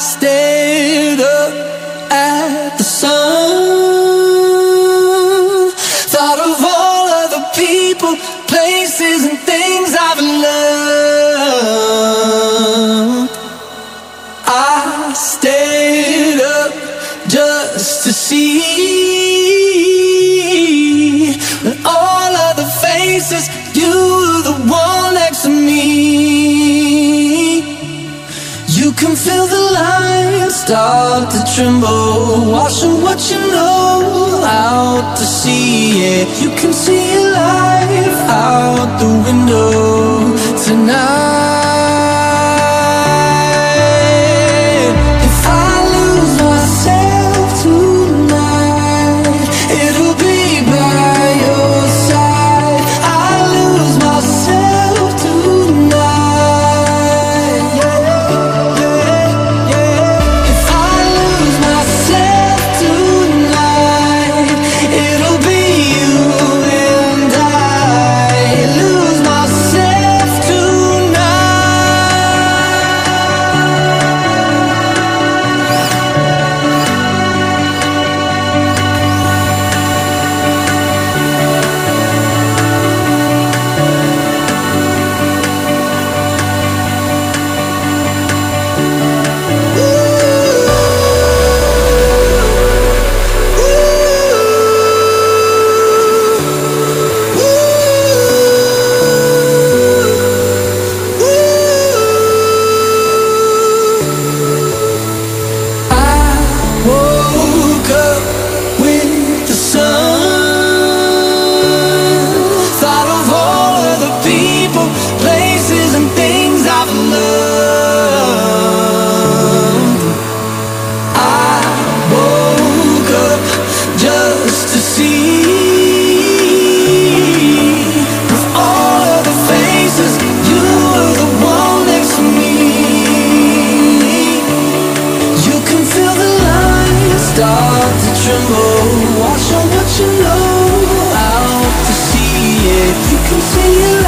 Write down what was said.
stared up at the sun. Thought of all of the people, places, and things I've loved. I stayed up just to see all of the faces, You can feel the lines start to tremble, washing what you know out to sea. Yeah, you can to tremble. Watch on what you know Out to see if you can see it.